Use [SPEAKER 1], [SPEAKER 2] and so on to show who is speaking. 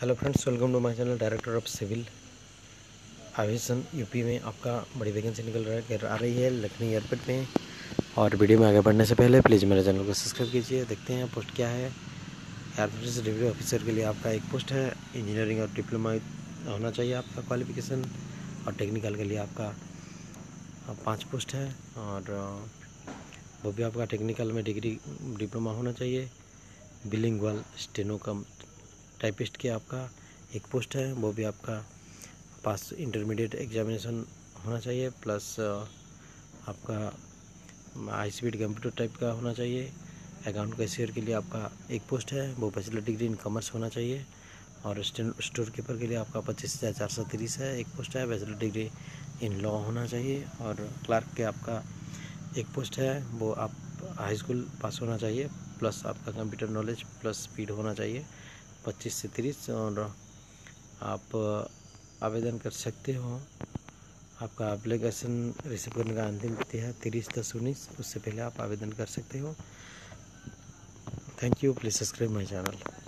[SPEAKER 1] Hello friends welcome to my channel director of civil aviation UP में आपका बड़ी vacancy निकल रहा है आ रही है लखनऊ एयरपोर्ट में। और वीडियो में आगे बढ़ने से पहले प्लीज़ मेरे चैनल को सब्सक्राइब कीजिए, देखते हैं पोस्ट क्या है। एयरफोर्स डिलीवरी ऑफिसर के लिए आपका एक पोस्ट है इंजीनियरिंग और डिप्लोमा होना चाहिए आपका क्वालिफिकेशन और टेक्निकल के लिए आपका पाँच पोस्ट है। और वो भी आपका टेक्निकल में डिग्री डिप्लोमा होना चाहिए। बिलिंग स्टेनो कम टाइपिस्ट की आपका एक पोस्ट है, वो भी आपका पास इंटरमीडिएट एग्जामिनेशन होना चाहिए प्लस आपका हाई स्पीड कंप्यूटर टाइप का होना चाहिए। अकाउंट कैशियर के लिए आपका एक पोस्ट है, वो बैचलर डिग्री इन कॉमर्स होना चाहिए। और स्टोर कीपर के लिए आपका पच्चीस हज़ार चार सौ तीस है, एक पोस्ट है बैचलर डिग्री इन लॉ होना चाहिए। और क्लार्क के आपका एक पोस्ट है, वो आप हाई स्कूल पास होना चाहिए प्लस आपका कंप्यूटर नॉलेज प्लस स्पीड होना चाहिए। पच्चीस से तीस और आप आवेदन कर सकते हो। आपका एप्लीकेशन रिसीव करने का अंतिम तिथि है तीस दस उन्नीस, उससे पहले आप आवेदन कर सकते हो। Thank you please subscribe my channel